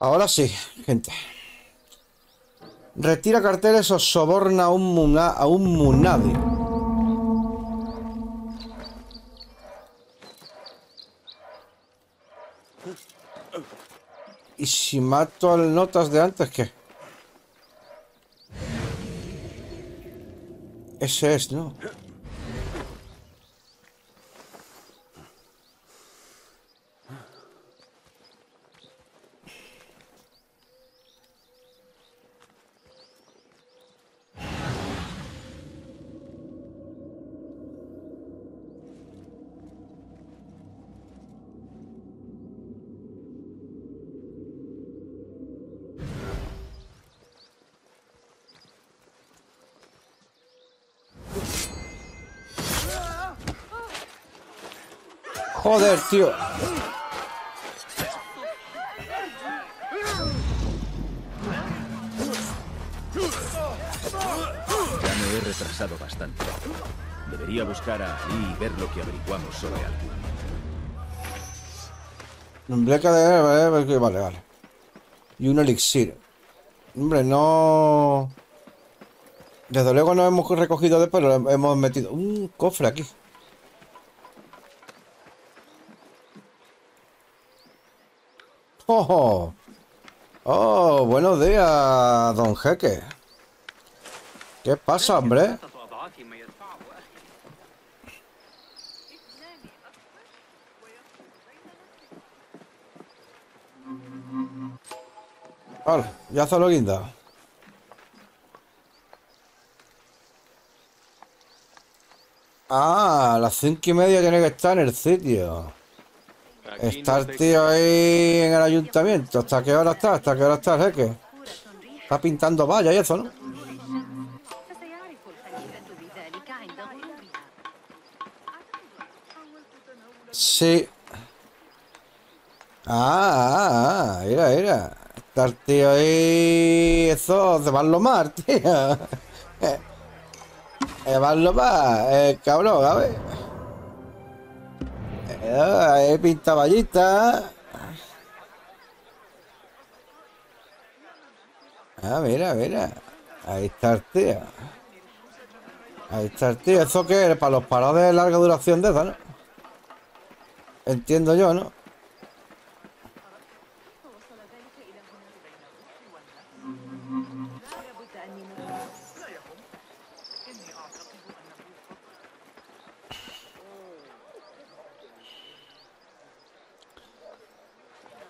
Ahora sí, gente. Retira carteles o soborna a un, muna, a un munadi. ¿Y si mato al notas de antes qué? Ese es, ¿no? De... Vale, vale, vale. Y un elixir. Hombre, no... Desde luego no hemos recogido de pero hemos metido un cofre aquí. Oh, oh, buenos días, don Jeque. ¿Qué pasa, hombre? Vale, ya solo guinda. Ah, a las cinco y media tiene que estar en el sitio. Aquí tío ahí en el ayuntamiento. ¿Hasta qué hora está? ¿Hasta qué hora está el jeque? Está pintando vallas y eso, ¿no? Sí. Ah, ah, ah, ah mira, mira. Tío ahí. Eso se va a lomar, tío. Se va a lomar, el cabrón, a ver. Eh, pinta vallita. Ah, mira, mira. Ahí está el tío. Ahí está el tío. ¿Eso qué es? Para los parados de larga duración de esa, ¿no? Entiendo yo, ¿no?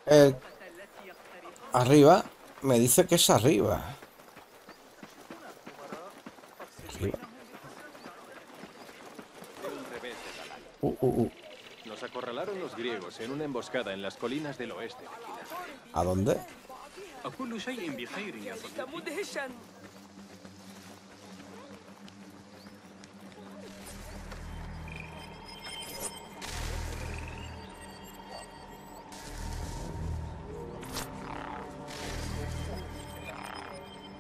El... Arriba. Me dice que es arriba. Arriba. Uh, uh, uh. Nos acorralaron los griegos en una emboscada en las colinas del oeste. ¿A dónde?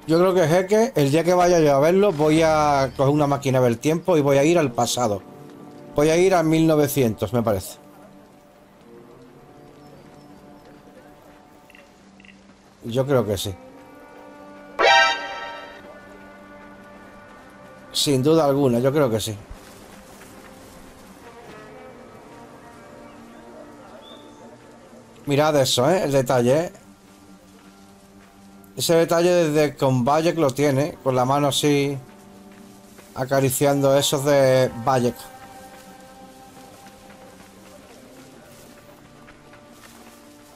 Yo creo que Jeque, el día que vaya yo a verlo, voy a coger una máquina del tiempo y voy a ir al pasado. Voy a ir a 1900, me parece. Yo creo que sí. Sin duda alguna, yo creo que sí. Mirad eso, ¿eh? El detalle, ¿eh? Ese detalle desde con Bayek lo tiene, con la mano así acariciando esos de Bayek.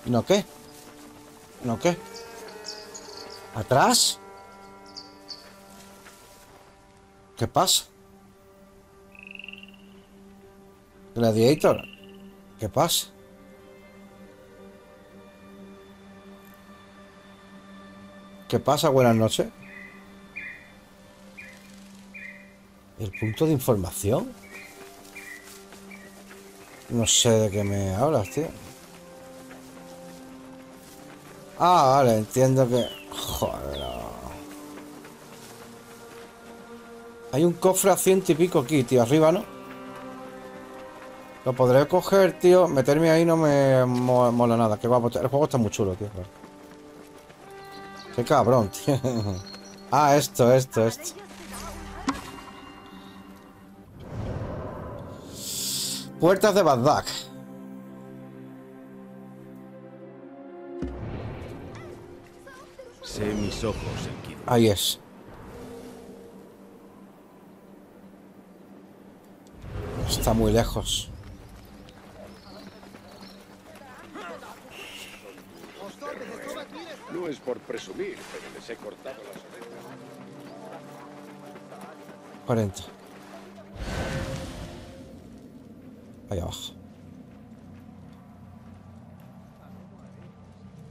¿No qué? ¿No qué? ¿Atrás? ¿Qué pasa? Gladiator, ¿qué pasa? ¿Qué pasa? Buenas noches. ¿El punto de información? No sé de qué me hablas, tío. Ah, vale, entiendo que... Joder. Hay un cofre a ciento y pico aquí, tío, arriba, ¿no? Lo podré coger, tío. Meterme ahí no me mo- mola nada. Que va, el juego está muy chulo, tío. Qué cabrón, tío. Ah, esto, esto, esto. Puertas de Bagdad. Sé mis ojos, Enkidu. Ahí es. Está muy lejos. No es por presumir, pero les he cortado las orejas. 40. Ahí abajo.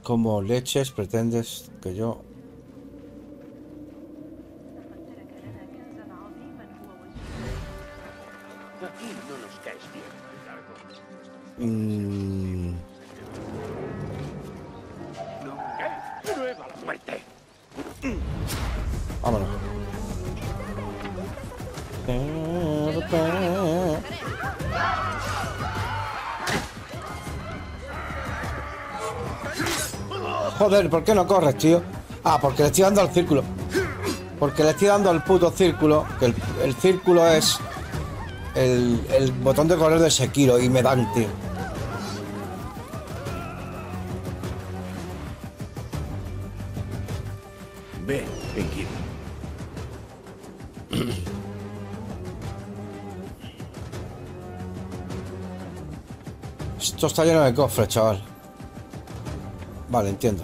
Como leches pretendes que yo... Joder, ¿por qué no corres, tío? Ah, porque le estoy dando al círculo. Porque le estoy dando al puto círculo. Que el, el círculo es el, el botón de correr de Sekiro y me dan, tío. Enkidu. Esto está lleno de cofres, chaval. Vale, entiendo.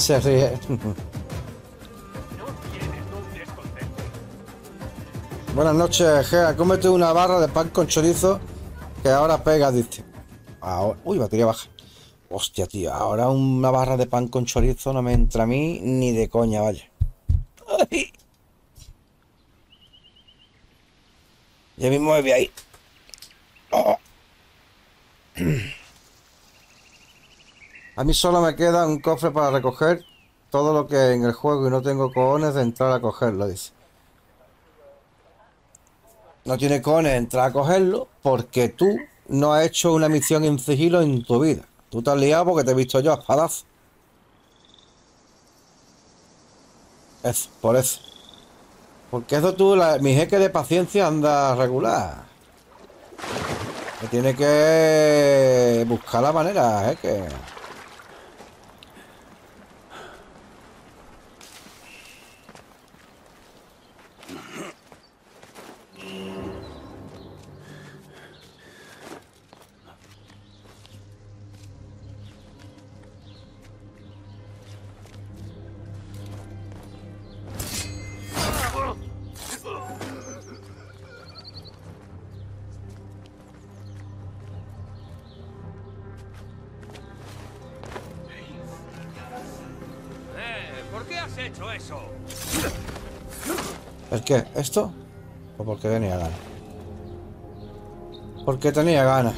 Se ríe. Buenas noches, Gea. Cómete una barra de pan con chorizo que ahora pega, dice. Uy, batería baja. Hostia, tío. Ahora una barra de pan con chorizo no me entra a mí ni de coña, vaya. Ay. Ya mismo me voy a ir. Oh. A mí solo me queda un cofre para recoger todo lo que hay en el juego y no tengo cojones de entrar a cogerlo, dice. No tiene cojones de entrar a cogerlo porque tú no has hecho una misión en sigilo en tu vida. Tú te has liado porque te he visto yo a espadazo. Eso, por eso. Porque eso tú, la- mi jeque de paciencia anda regular. Me tiene que buscar la manera, jeque. ¿El qué? ¿Esto? ¿O porque tenía ganas? Porque tenía ganas.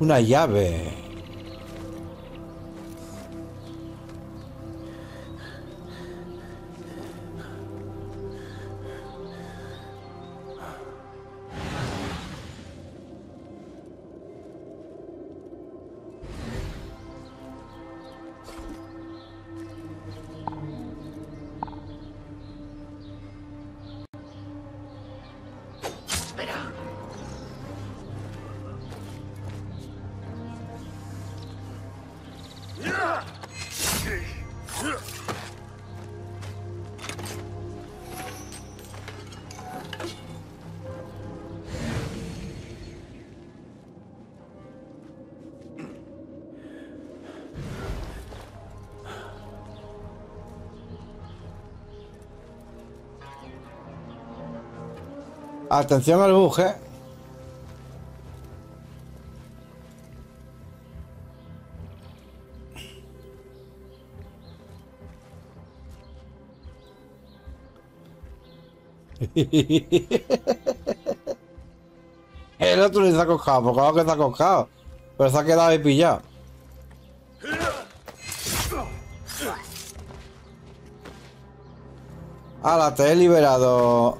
Una llave. Atención al bug, ¿eh? El otro ni se ha cojado, porque claro que se ha cojado. Pero se ha quedado ahí pillado. Ala, te he liberado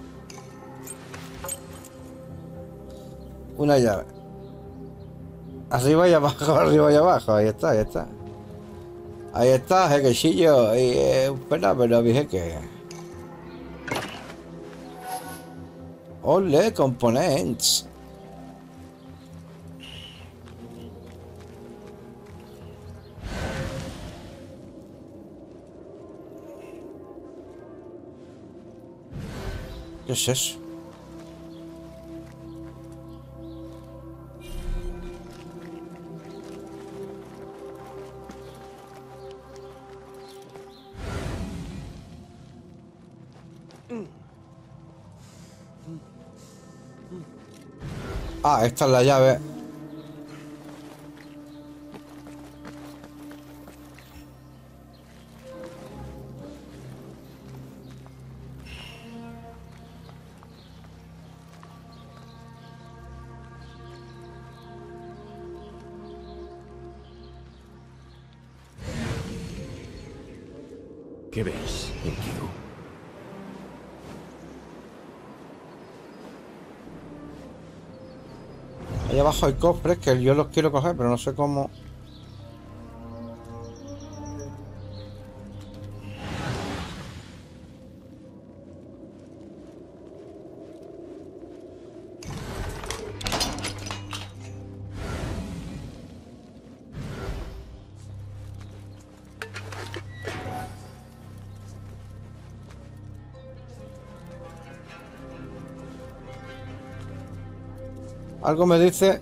una llave. Arriba y abajo, arriba y abajo. Ahí está, ahí está. Ahí está, jequechillo. Y es un fenómeno, mi jeque. Ole, components. ¿Qué es eso? Ah, esta es la llave. Cofres que yo los quiero coger, pero no sé cómo. Algo me dice...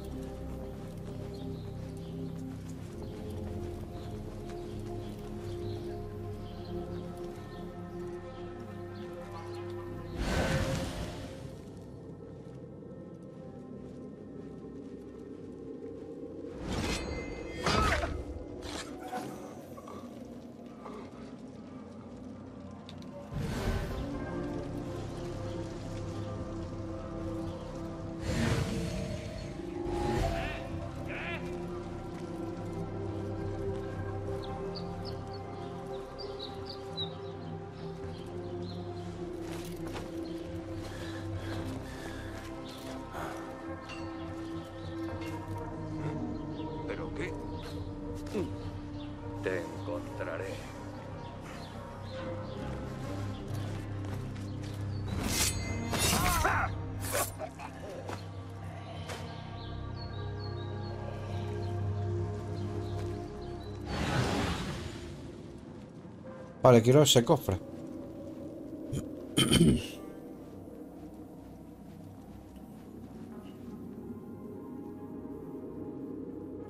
Vale, quiero ese cofre.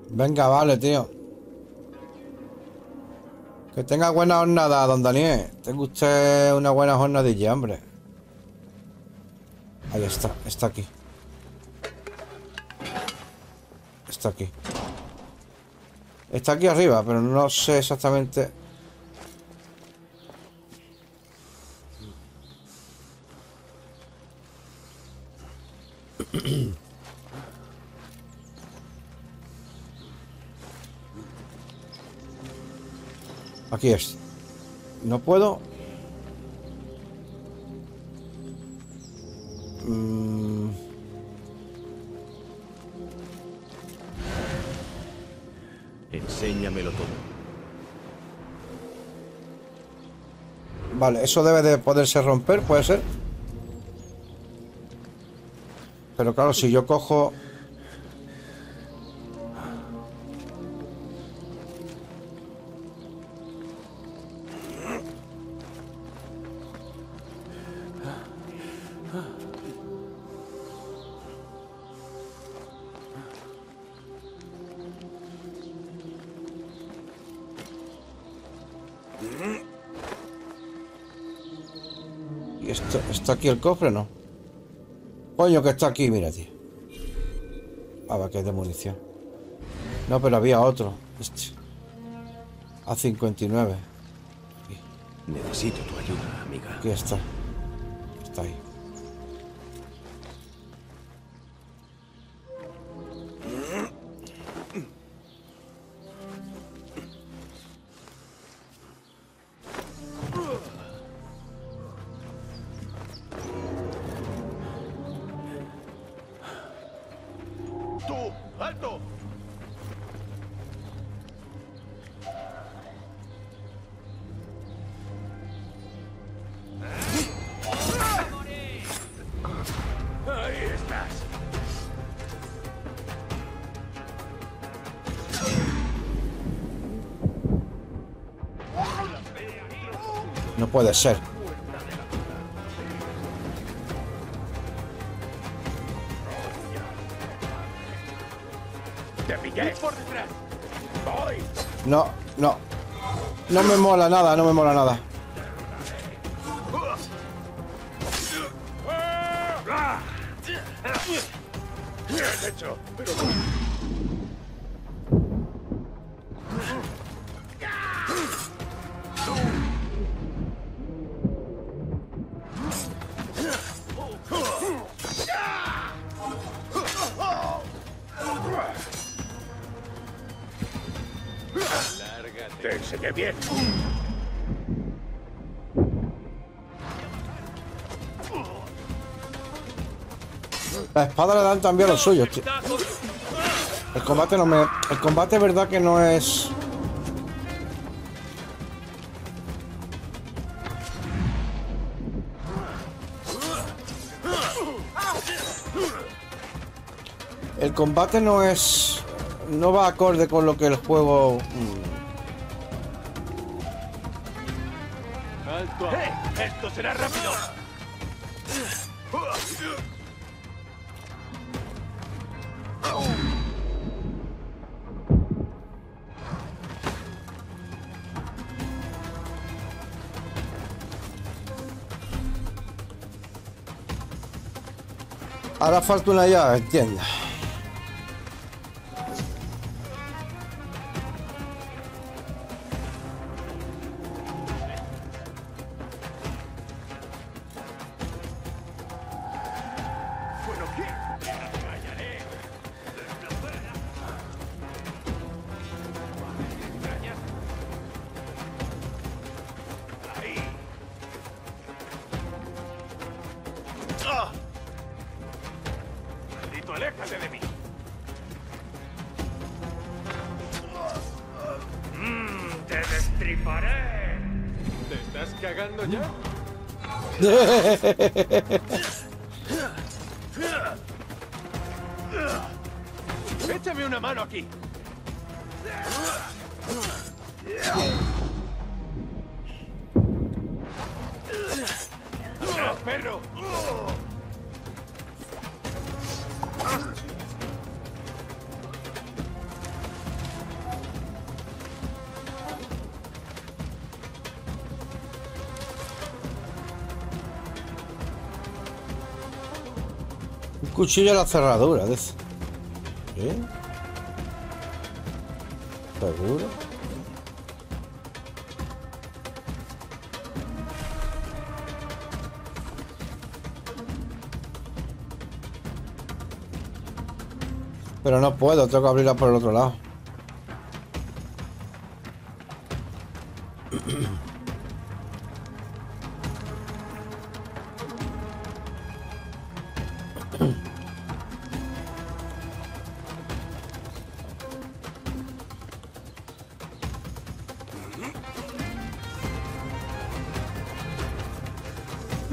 Venga, vale, tío. Que tenga buena jornada, don Daniel. Tenga usted una buena jornadilla, hombre. Ahí está, está aquí. Está aquí. Está aquí arriba, pero no sé exactamente... Aquí es. No puedo. Mm, Enséñamelo todo. Vale, eso debe de poderse romper, puede ser. Pero claro, si yo cojo... está aquí el cofre, no? Coño, que está aquí, mira, tío. A ver, que es de munición. No, pero había otro. Este. A 59. Necesito tu ayuda, amiga. Aquí está. Está ahí. No puede ser. ¡Te pillé! ¡Por detrás! ¡Voy! No, no. No me mola nada, no me mola nada. El combate no me. El combate es verdad que no es. El combate no es. No va acorde con lo que el juego. Ahora falta una ya, entienda. Ya? ¡Échame una mano aquí! Cuchillo a la cerradura, ese. ¿Qué? ¿Seguro? Pero no puedo, tengo que abrirla por el otro lado.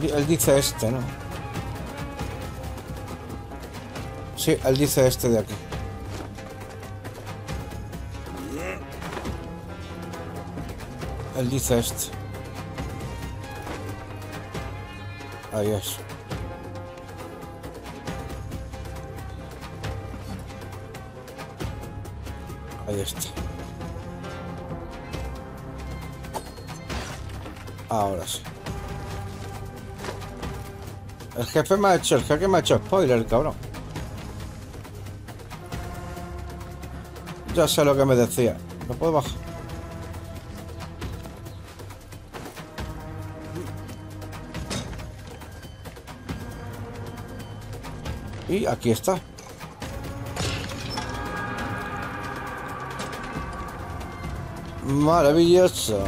Él dice este, ¿no? Sí, él dice este de aquí. Él dice este. Ahí es. Ahí está. Ahora sí. El jefe me ha hecho, el jefe me ha hecho spoiler, cabrón. Ya sé lo que me decía. No puedo bajar. Y aquí está. Maravilloso.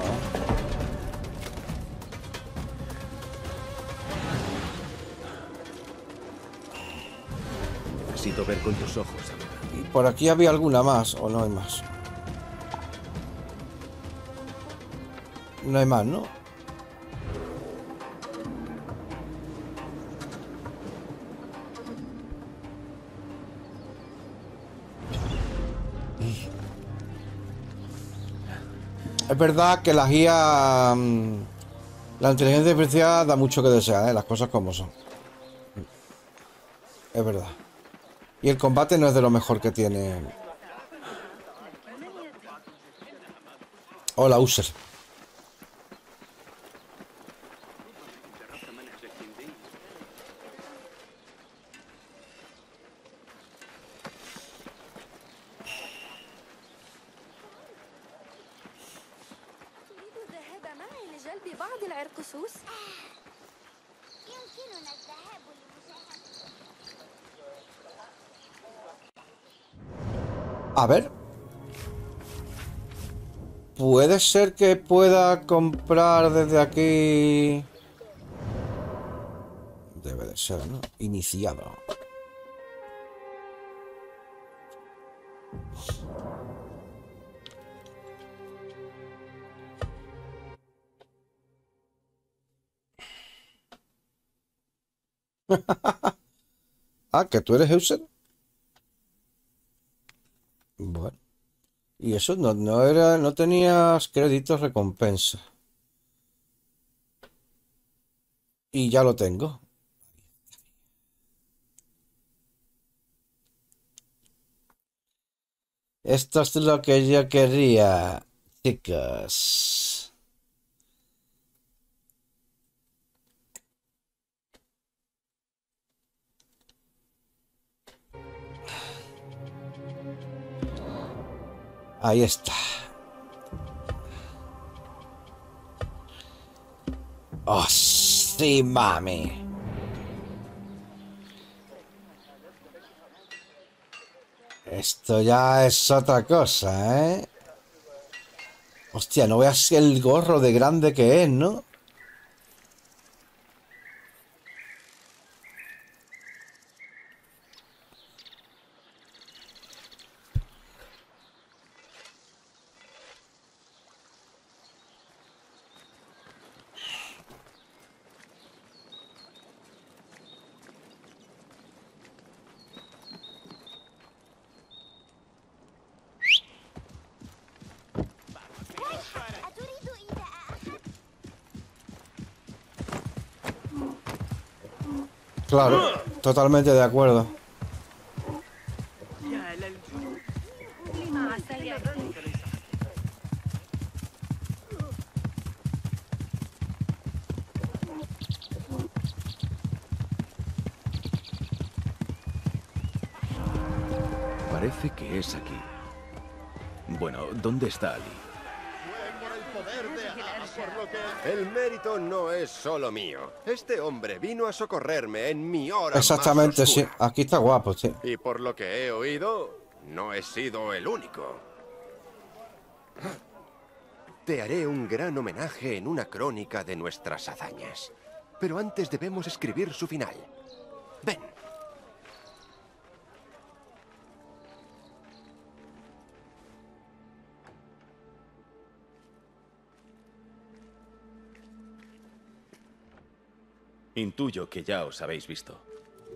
Con tus ojos, por aquí había alguna más, o no hay más. No hay más, ¿no? Es verdad que la guía... mm, La inteligencia artificial da mucho que desear, ¿eh? las cosas como son. Es verdad. Y el combate no es de lo mejor que tiene. Hola, User. A ver. Puede ser que pueda comprar desde aquí. Debe de ser, ¿no? Iniciado. ah, que tú eres user. Bueno. Y eso no, no era, no tenías créditos recompensa. Y ya lo tengo. Esto es lo que yo quería, chicos. Ahí está. Oh, sí, mami. Esto ya es otra cosa, ¿eh? Hostia, no veas el gorro de grande que es, ¿no? Claro, totalmente de acuerdo. Parece que es aquí. Bueno, ¿dónde está Ali? Solo mío. Este hombre vino a socorrerme en mi hora Exactamente, más sí. Aquí está guapo, sí. Y por lo que he oído, no he sido el único. Te haré un gran homenaje en una crónica de nuestras hazañas. Pero antes debemos escribir su final. Intuyo que ya os habéis visto.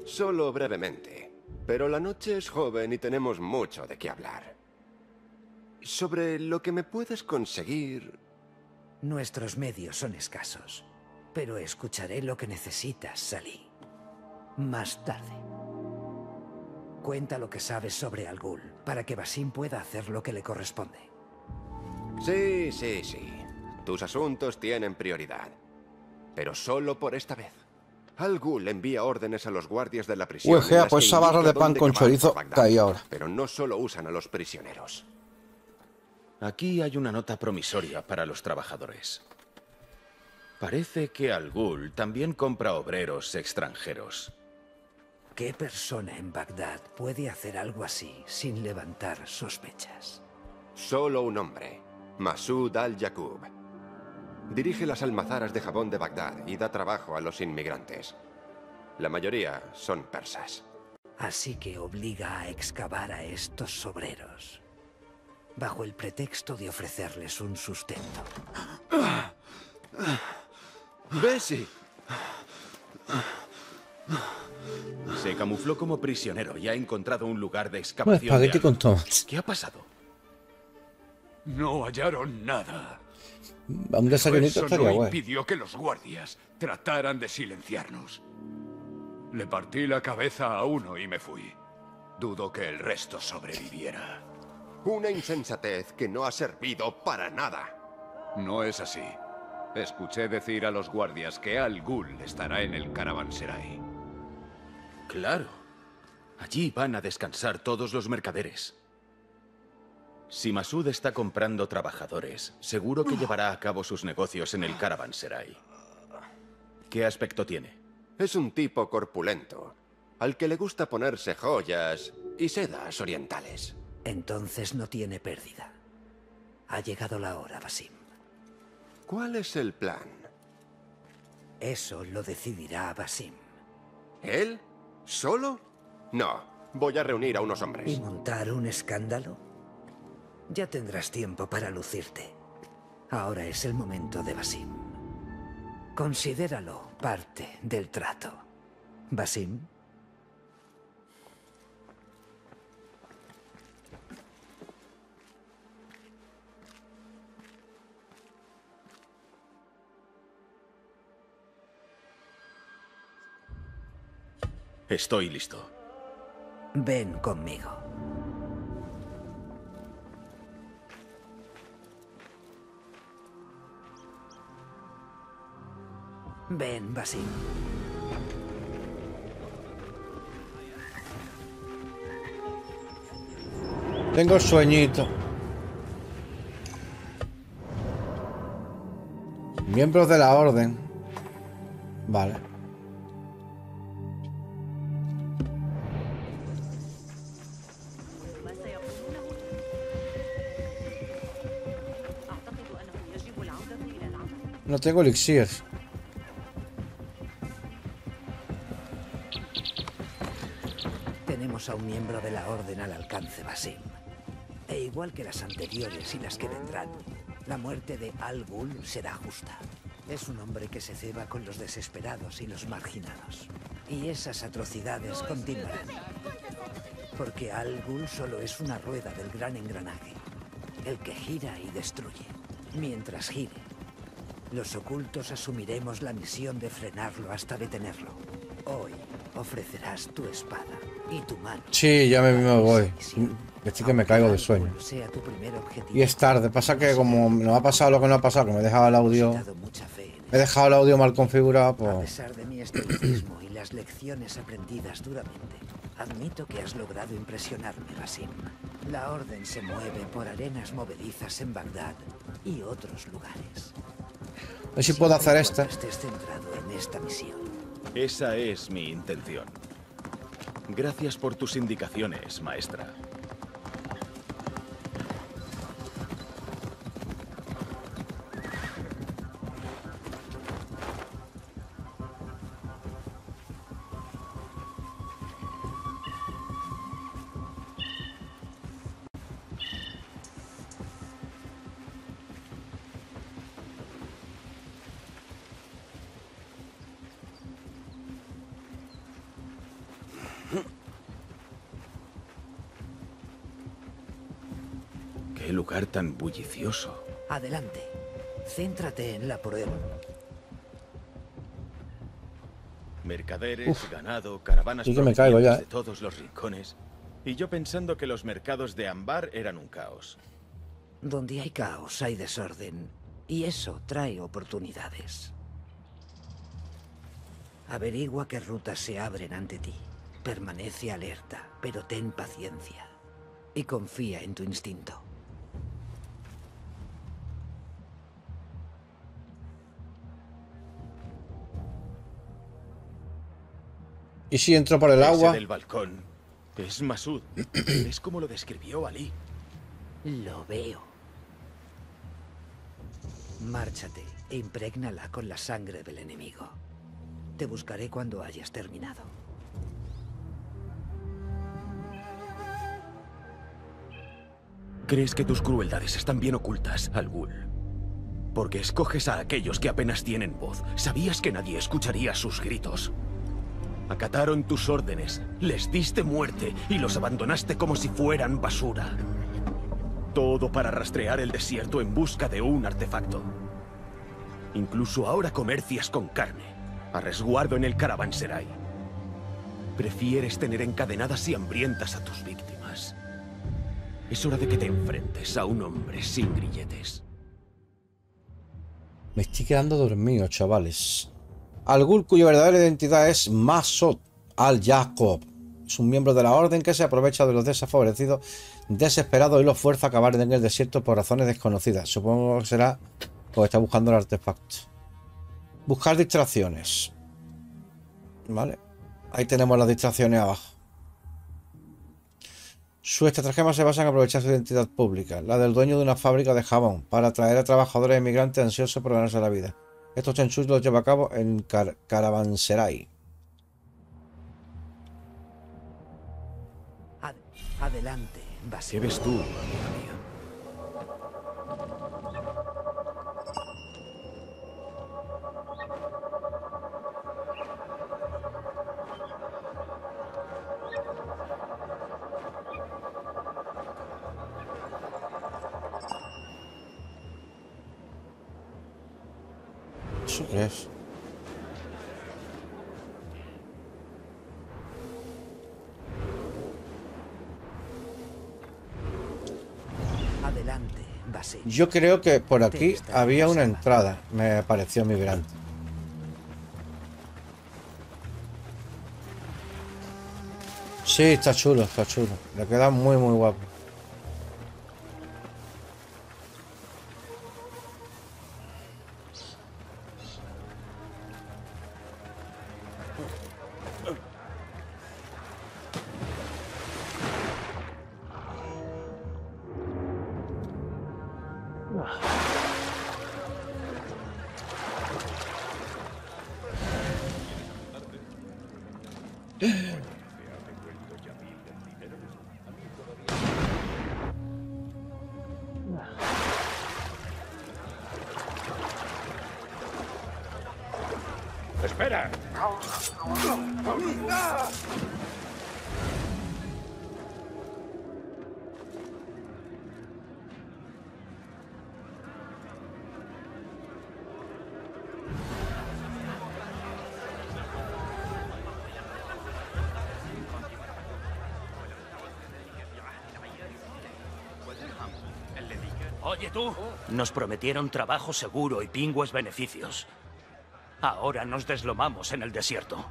Solo brevemente. Pero la noche es joven y tenemos mucho de qué hablar. Sobre lo que me puedes conseguir Nuestros medios son escasos, pero escucharé lo que necesitas, Salí. Más tarde. Cuenta lo que sabes sobre Algul, para que Basim pueda hacer lo que le corresponde. Sí, sí, sí. Tus asuntos tienen prioridad. Pero solo por esta vez. Al Ghul envía órdenes a los guardias de la prisión. Pues esa barra de pan con chorizo caí ahora. Pero no solo usan a los prisioneros. Aquí hay una nota promisoria para los trabajadores. Parece que Al Ghul también compra obreros extranjeros. ¿Qué persona en Bagdad puede hacer algo así sin levantar sospechas? Solo un hombre, Masud al-Yaqub. Dirige las almazaras de jabón de Bagdad y da trabajo a los inmigrantes. La mayoría son persas. Así que obliga a excavar a estos obreros, bajo el pretexto de ofrecerles un sustento. Bessie. Se camufló como prisionero y ha encontrado un lugar de Un excavación. de con. ¿Qué ha pasado? No hallaron nada. Un desayunito Eso no impidió que los guardias trataran de silenciarnos. Le partí la cabeza a uno y me fui. Dudo que el resto sobreviviera. Una insensatez que no ha servido para nada. No es así. Escuché decir a los guardias que Al Ghul estará en el caravanserai. Claro. Allí van a descansar todos los mercaderes. Si Masud está comprando trabajadores, seguro que llevará a cabo sus negocios en el Caravanserai. ¿Qué aspecto tiene? Es un tipo corpulento, al que le gusta ponerse joyas y sedas orientales. Entonces no tiene pérdida. Ha llegado la hora, Basim. ¿Cuál es el plan? Eso lo decidirá Basim. ¿Él? ¿Solo? No, voy a reunir a unos ¿Y hombres. montar un escándalo? Ya tendrás tiempo para lucirte. Ahora es el momento de Basim. Considéralo parte del trato. Basim, Estoy listo. ven conmigo. Ven, Basim. Tengo sueñito. Miembros de la orden. Vale. No tengo elixir. A un miembro de la Orden al alcance, Basim. E igual que las anteriores y las que vendrán, la muerte de Al Ghul será justa. Es un hombre que se ceba con los desesperados y los marginados. Y esas atrocidades continuarán. Porque Al Ghul solo es una rueda del gran engranaje, el que gira y destruye. Mientras gire, los ocultos asumiremos la misión de frenarlo hasta detenerlo. Hoy ofrecerás tu espada y tu mano. Sí, ya me, me voy. Estoy que me caigo de sueño. Y es tarde. Pasa que como me ha pasado lo que no ha pasado, que me he dejado el audio. Me he dejado el audio mal configurado, A pues. pesar de mi estoicismo y las lecciones aprendidas duramente, admito que has logrado impresionarme, Basim. La orden se mueve por arenas movedizas en Bagdad y otros lugares. A ver si puedo hacer esta. Estés centrado en esta misión. Esa es mi intención. Gracias por tus indicaciones, maestra. Bullicioso. Adelante. Céntrate en la prueba. Mercaderes, ganado, caravanas Sí que me caigo ya, provenientes de todos los rincones. Y yo pensando que los mercados de Ambar eran un caos. Donde hay caos hay desorden. Y eso trae oportunidades. Averigua qué rutas se abren ante ti. Permanece alerta, pero ten paciencia. Y confía en tu instinto. ¿Y si entro por el agua? del balcón es Masud. es como lo describió Ali. Lo veo. Márchate e imprégnala con la sangre del enemigo. Te buscaré cuando hayas terminado. Crees que tus crueldades están bien ocultas, Algul. Porque escoges a aquellos que apenas tienen voz. Sabías que nadie escucharía sus gritos. Acataron tus órdenes, les diste muerte y los abandonaste como si fueran basura. Todo para rastrear el desierto en busca de un artefacto. Incluso ahora comercias con carne, a resguardo en el caravanserai. Prefieres tener encadenadas y hambrientas a tus víctimas. Es hora de que te enfrentes a un hombre sin grilletes. Me estoy quedando dormido, chavales. Algul cuya verdadera identidad es Masud al-Jacob. Es un miembro de la orden que se aprovecha de los desfavorecidos, desesperados y los fuerza a acabar en el desierto por razones desconocidas. Supongo que será porque está buscando el artefacto. Buscar distracciones. Vale. Ahí tenemos las distracciones abajo. Su estratagema se basa en aprovechar su identidad pública, la del dueño de una fábrica de jabón, para atraer a trabajadores emigrantes ansiosos por ganarse la vida. Estos chanchus los lleva a cabo en Car Caravanserai. Ad- adelante, ¿Qué Basil. ves tú, Yo creo que por aquí había una entrada. Me pareció migrante. Sí, está chulo, está chulo. Le queda muy, muy guapo. Oye tú, nos prometieron trabajo seguro y pingües beneficios. Ahora nos deslomamos en el desierto.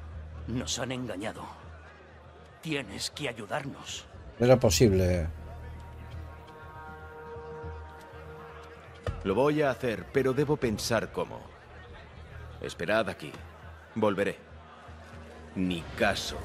Nos han engañado. Tienes que ayudarnos. Era posible. Lo voy a hacer, pero debo pensar cómo. Esperad aquí. Volveré. Ni caso.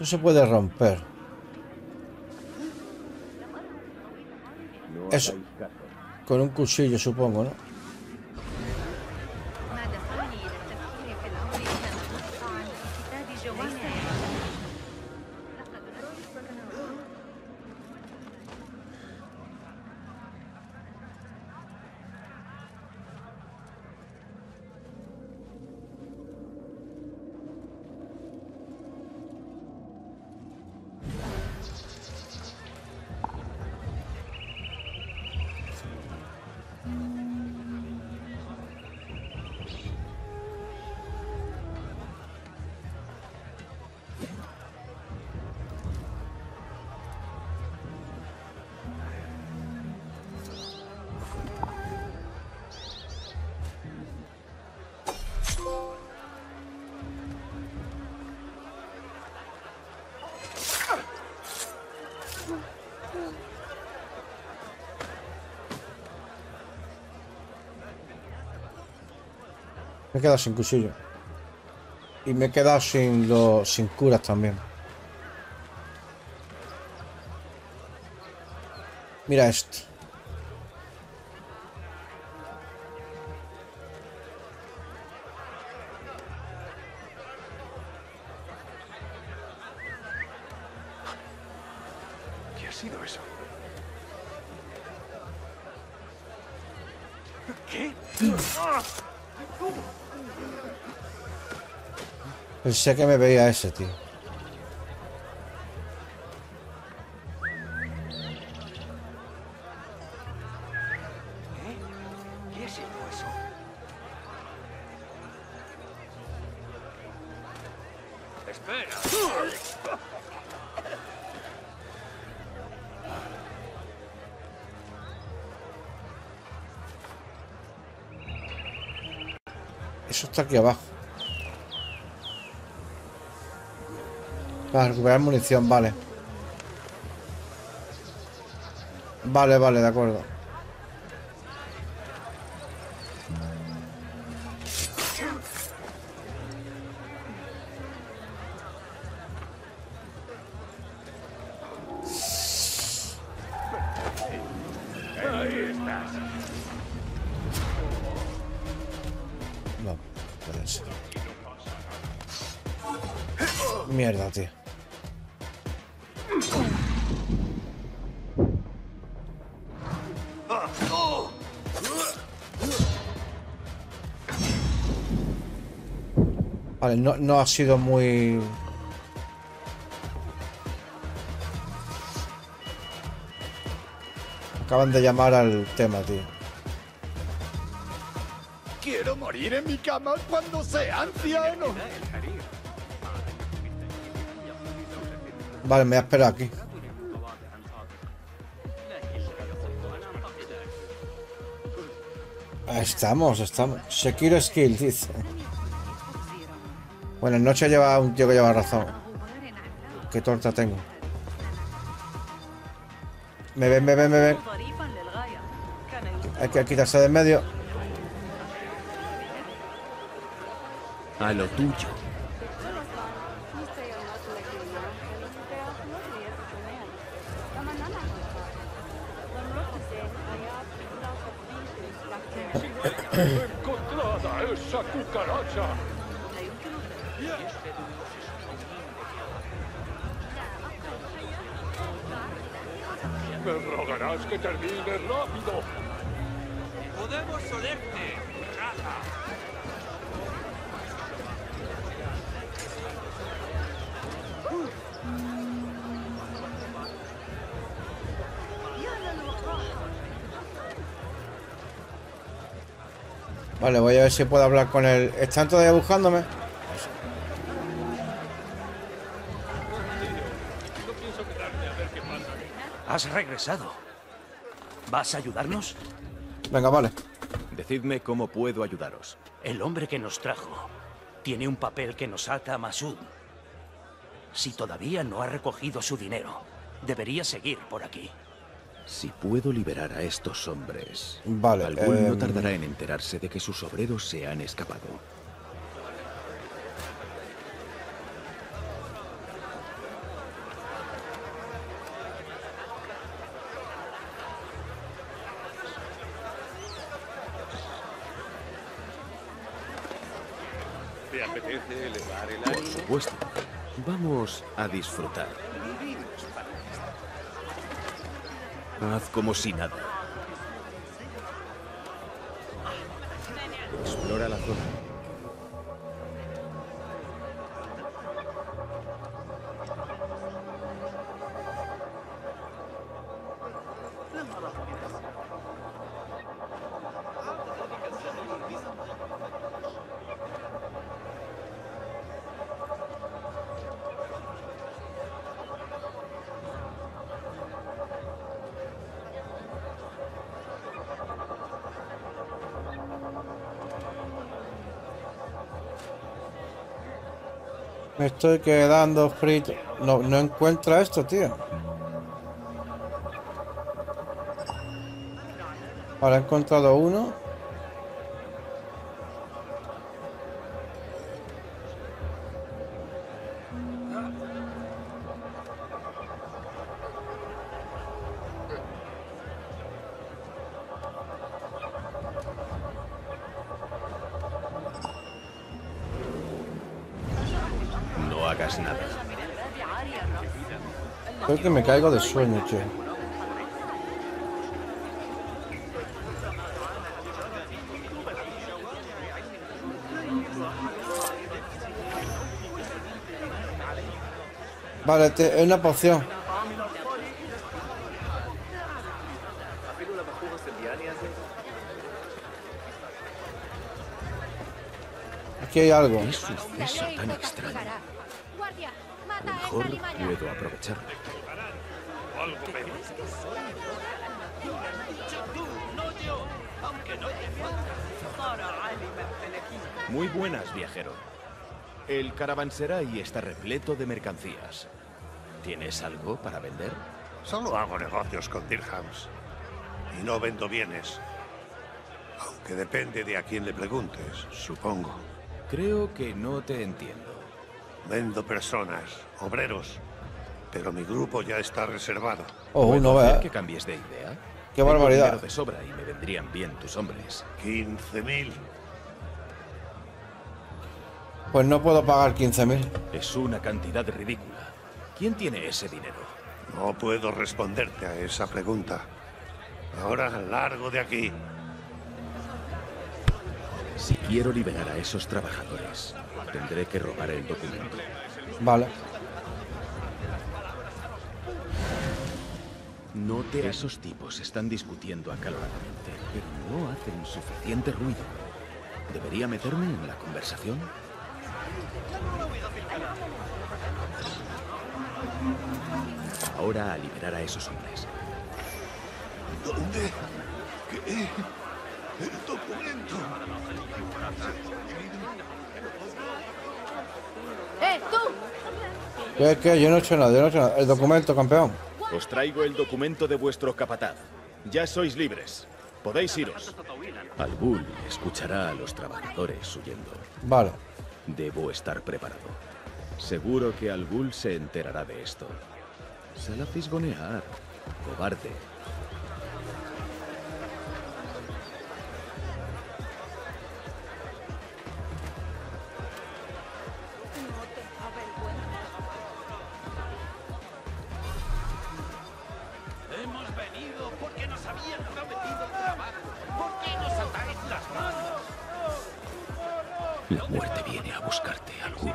Esto se puede romper. Eso. Con un cuchillo, supongo, ¿no? Me he quedado sin cuchillo. Y me he quedado sin los sin curas también. Mira esto. Pensé que me veía ese, tío. Eso está aquí abajo. Para recuperar munición, vale. Vale, vale, de acuerdo. Mierda, tío. Vale, no, no ha sido muy... Acaban de llamar al tema, tío. Quiero morir en mi cama cuando sea anciano. Vale, me voy a esperar aquí. Estamos, estamos. Sekiro Skill, dice. Bueno, en noche lleva un tío que lleva razón. Qué torta tengo. Me ven, me ven, me ven. Hay que quitarse de en medio. A lo tuyo. Vale, voy a ver si puedo hablar con él. ¿Están todavía buscándome? Has regresado. ¿Vas a ayudarnos? Venga, vale. Decidme cómo puedo ayudaros. El hombre que nos trajo tiene un papel que nos ata a Masud. Si todavía no ha recogido su dinero, debería seguir por aquí. Si puedo liberar a estos hombres, Vale, Algul no em, tardará en enterarse de que sus obreros se han escapado. ¿Te apetece elevar el Por supuesto. Vamos a disfrutar. Haz como si nada. Explora la zona. Estoy quedando frito. No, no encuentra esto, tío. Ahora he encontrado uno. Hagas nada. Creo que me caigo de sueño, tío. Vale, te- es una poción. Aquí hay algo. ¿Qué suceso tan extraño? Mejor puedo aprovecharlo. Muy buenas, viajero. El caravanserai está repleto de mercancías. ¿Tienes algo para vender? Solo hago negocios con dirhams. Y no vendo bienes. Aunque depende de a quién le preguntes, supongo. Creo que no te entiendo. Vendo personas, obreros. Pero mi grupo ya está reservado. Oh, ¿Puedo no hacer vea. que cambies de idea? Qué Tengo barbaridad. de sobra y me vendrían bien tus hombres. 15.000. Pues no puedo pagar 15.000. Es una cantidad ridícula. ¿Quién tiene ese dinero? No puedo responderte a esa pregunta. Ahora largo de aquí. Si quiero liberar a esos trabajadores, tendré que robar el documento. Vale. Note a esos tipos están discutiendo acaloradamente, pero no hacen suficiente ruido. ¿Debería meterme en la conversación? Ahora a liberar a esos hombres. ¿Dónde? ¿Qué? El documento. ¡Eh, tú! ¿Qué, qué? Yo no he hecho nada, yo no he hecho nada. El documento, campeón. Os traigo el documento de vuestro capataz. Ya sois libres. Podéis iros. Albul escuchará a los trabajadores huyendo. Vale. Debo estar preparado. Seguro que Albul se enterará de esto. Sal a fisgonear. Cobarde. La muerte viene a buscarte, Albul.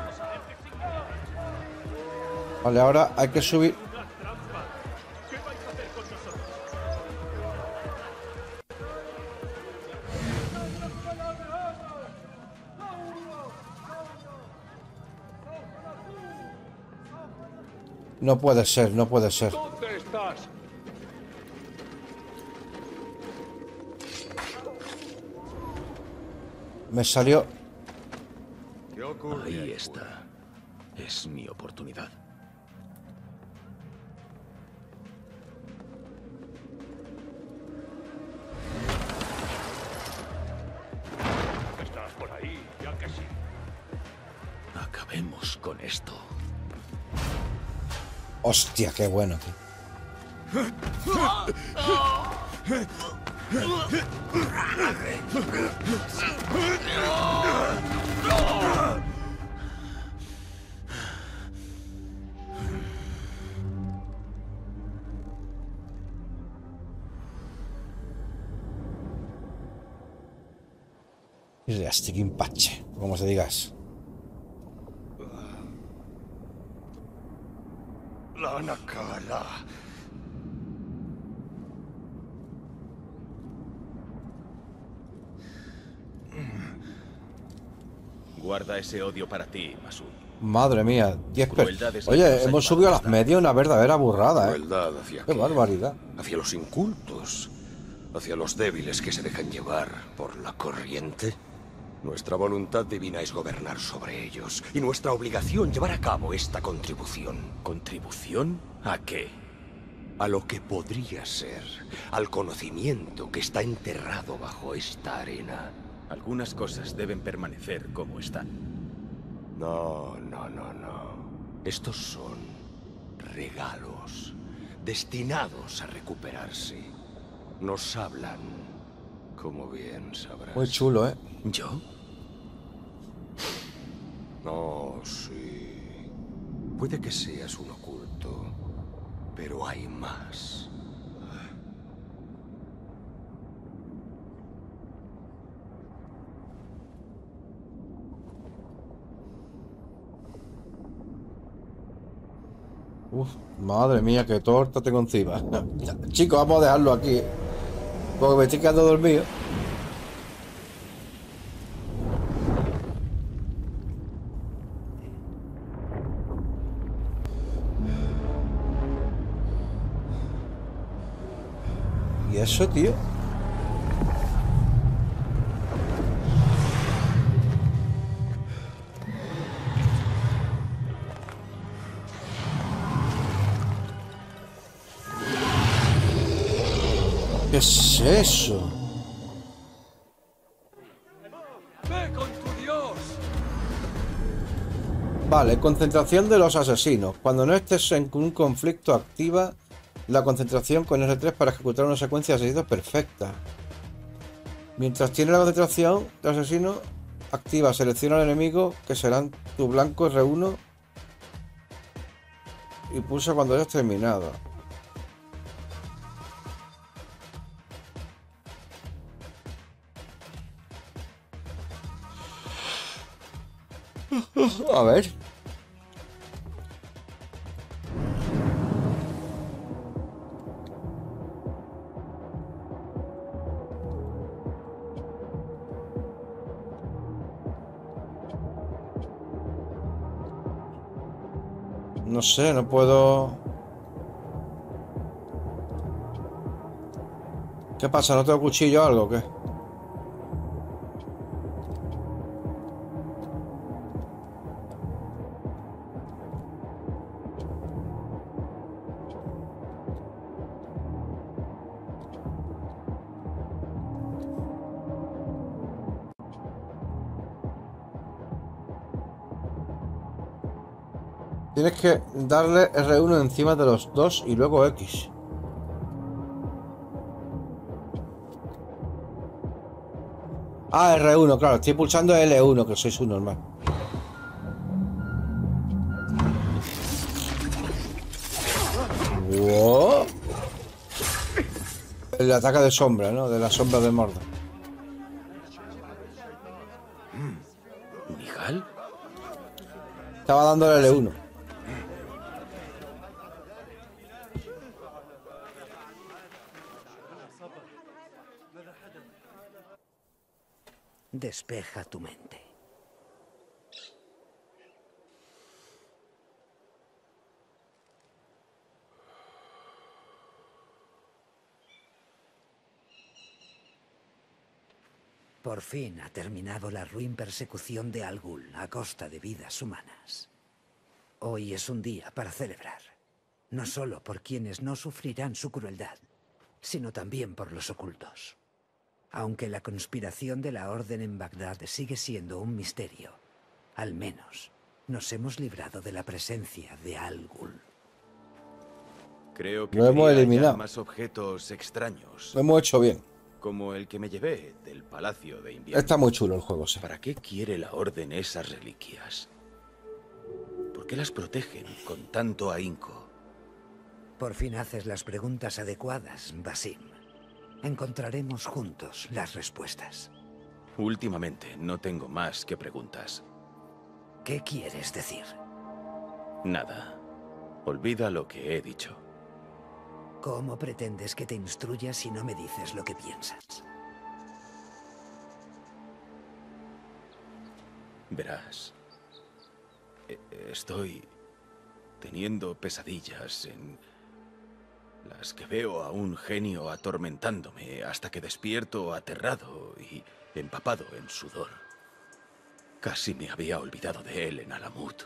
Vale, ahora hay que subir. No puede ser, no puede ser. ¿Dónde estás? Me salió. Ahí está. Es mi oportunidad. Estás por ahí, ya que sí. Acabemos con esto. Hostia, qué bueno, tío. Reastic Impache, como se digas. La Nakala. Guarda ese odio para ti, Masud. Madre mía, 10 per- Crueldades Oye, hemos subido a las medias una verdadera burrada, ¿eh? Hacia Qué quién? barbaridad. Hacia los incultos, hacia los débiles que se dejan llevar por la corriente. Nuestra voluntad divina es gobernar sobre ellos y nuestra obligación llevar a cabo esta contribución. ¿Contribución? ¿A qué? A lo que podría ser, al conocimiento que está enterrado bajo esta arena. Algunas cosas deben permanecer como están. No, no, no, no. Estos son regalos destinados a recuperarse. Nos hablan, como bien sabrás. Muy chulo, ¿eh? ¿Yo? No, sí. Puede que seas un oculto, pero hay más. Uf, madre mía, qué torta tengo encima. Chicos, vamos a dejarlo aquí. Porque me estoy quedando dormido. Eso, tío? ¿Qué es eso? ¡Ve con tu dios! Vale, concentración de los asesinos. Cuando no estés en un conflicto, activa la concentración con R3 para ejecutar una secuencia de asesinos perfecta. Mientras tiene la concentración de asesino, activa, selecciona al enemigo, que serán tu blanco R1 y pulsa cuando hayas terminado. A ver. Sé, no puedo... ¿Qué pasa? ¿No tengo cuchillo o algo qué? Que darle R1 encima de los dos y luego X. Ah, R1, claro, estoy pulsando L1, que sois un normal. Wow. El ataque de sombra, ¿no? De la sombra de Mordor. ¿Nihal? Estaba dándole L1. Despeja tu mente. Por fin ha terminado la ruin persecución de Algul a costa de vidas humanas. Hoy es un día para celebrar, no solo por quienes no sufrirán su crueldad, sino también por los ocultos. Aunque la conspiración de la Orden en Bagdad sigue siendo un misterio, al menos nos hemos librado de la presencia de Al Ghul. Creo que Lo hemos eliminado. más objetos extraños. Lo hemos hecho bien. Como el que me llevé del Palacio de Invierno. Está muy chulo el juego, sí. ¿Para qué quiere la Orden esas reliquias? ¿Por qué las protegen con tanto ahínco? Por fin haces las preguntas adecuadas, Basim. Encontraremos juntos las respuestas. Últimamente no tengo más que preguntas. ¿Qué quieres decir? Nada. Olvida lo que he dicho. ¿Cómo pretendes que te instruya si no me dices lo que piensas? Verás. e- Estoy teniendo pesadillas en las que veo a un genio atormentándome hasta que despierto aterrado y empapado en sudor. Casi me había olvidado de él en Alamut,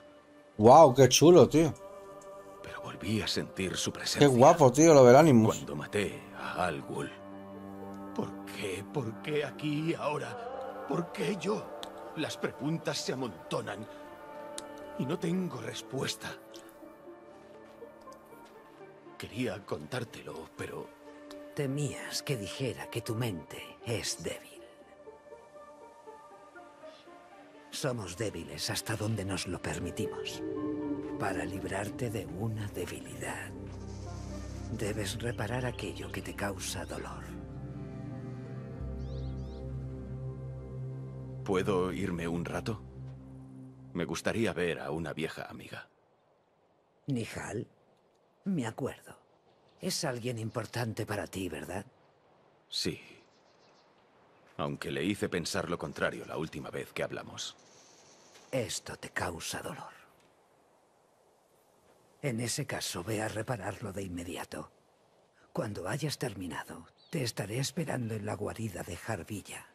Wow, qué chulo, tío. pero volví a sentir su Qué presencia. guapo, tío, lo del Animus. Cuando maté a Al Ghul. ¿Por qué? ¿Por qué aquí ahora? ¿Por qué yo? Las preguntas se amontonan y no tengo respuesta. Quería contártelo, pero Temías que dijera que tu mente es débil. Somos débiles hasta donde nos lo permitimos. para librarte de una debilidad. Debes reparar aquello que te causa dolor. ¿Puedo irme un rato? Me gustaría ver a una vieja amiga. Nihal, me acuerdo. Es alguien importante para ti, ¿verdad? Sí. Aunque le hice pensar lo contrario la última vez que hablamos. Esto te causa dolor. En ese caso, ve a repararlo de inmediato. Cuando hayas terminado, te estaré esperando en la guarida de Jarvilla.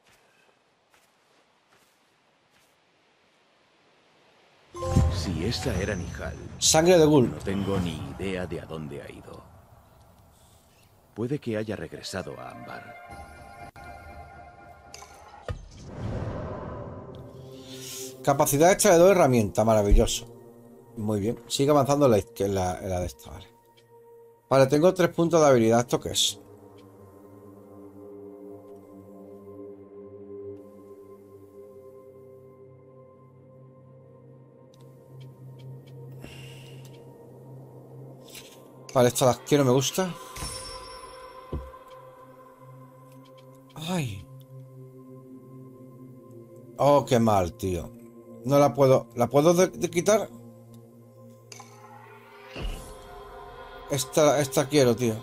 Si esa era Nihal... Sangre de Ghoul. No tengo ni idea de a dónde ha ido. Puede que haya regresado a Ambar. Capacidad extra de dos herramientas, maravilloso. Muy bien, sigue avanzando la, la, la de esta, vale. Vale, tengo tres puntos de habilidad. ¿Esto qué es? Vale, esta las quiero, me gusta. Ay. Oh, qué mal, tío. No la puedo. ¿La puedo de- de quitar? Esta, esta quiero, tío.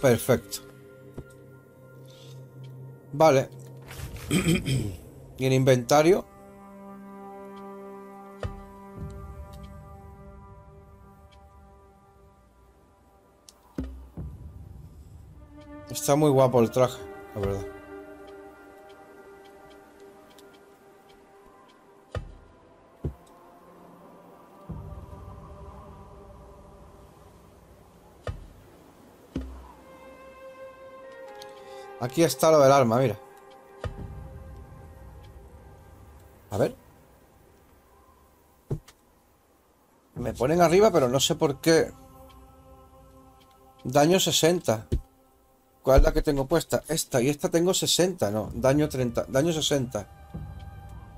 Perfecto. Vale. y el inventario. Está muy guapo el traje, la verdad. Aquí está lo del arma, mira. A ver. Me ponen arriba, pero no sé por qué. Daño 60. ¿Cuál es la que tengo puesta? Esta. Y esta tengo 60, no. Daño 30. Daño 60.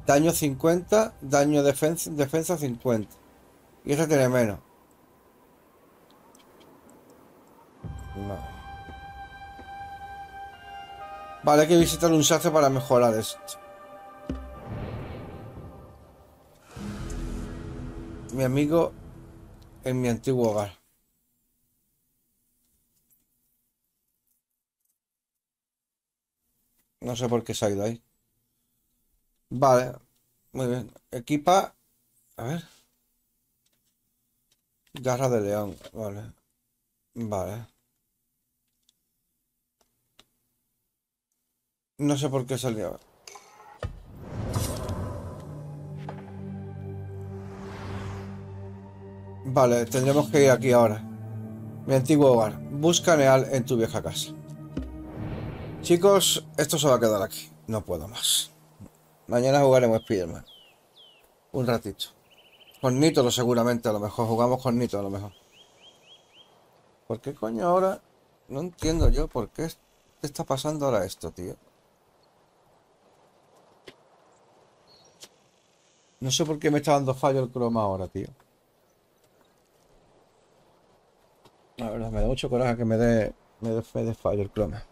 Daño 50. Daño defensa, defensa 50. Y esta tiene menos. No. Vale, hay que visitar un sace para mejorar esto. Mi amigo en mi antiguo hogar. No sé por qué se ha ido ahí. Vale, muy bien. Equipa. A ver. Garra de león. Vale. Vale. No sé por qué salió. Vale, tendremos que ir aquí ahora. Mi antiguo hogar. Busca Neal en tu vieja casa. Chicos, esto se va a quedar aquí. No puedo más. Mañana jugaremos Spiderman. Un ratito. Con Nitro seguramente, a lo mejor. Jugamos con Nitro a lo mejor. ¿Por qué coño ahora? No entiendo yo por qué está pasando ahora esto, tío. No sé por qué me está dando fallo el croma ahora, tío. La verdad, me da mucho coraje que me dé, me dé, dé fallo el croma.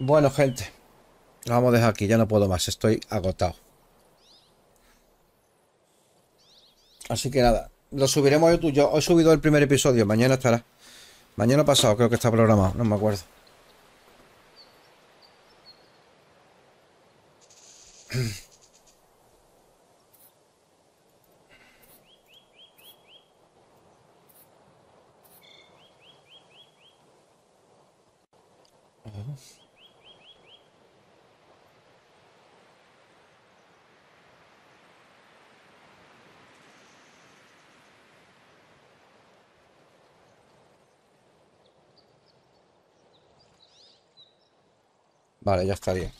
Bueno, gente. Lo vamos a dejar aquí, ya no puedo más, estoy agotado. Así que nada, lo subiremos YouTube. Yo he subido el primer episodio, mañana estará. Mañana pasado creo que está programado, no me acuerdo. Vale, ya estaría.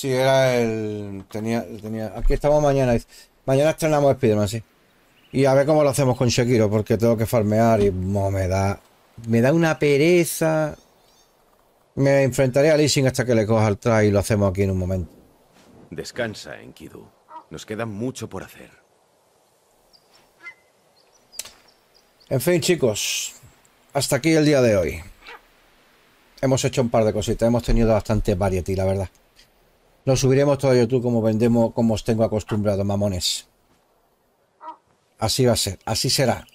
Sí, era el. Tenía, tenía. Aquí estamos mañana. Mañana estrenamos Spiderman, sí. Y a ver cómo lo hacemos con Shakiro, porque tengo que farmear y me da. Me da una pereza. Me enfrentaré a Leasing hasta que le coja el try y lo hacemos aquí en un momento. Descansa, Enkidu. Nos queda mucho por hacer. En fin, chicos. Hasta aquí el día de hoy. Hemos hecho un par de cositas. Hemos tenido bastante variety, la verdad. Lo subiremos todo a YouTube como vendemos, como os tengo acostumbrado, mamones. Así va a ser, así será.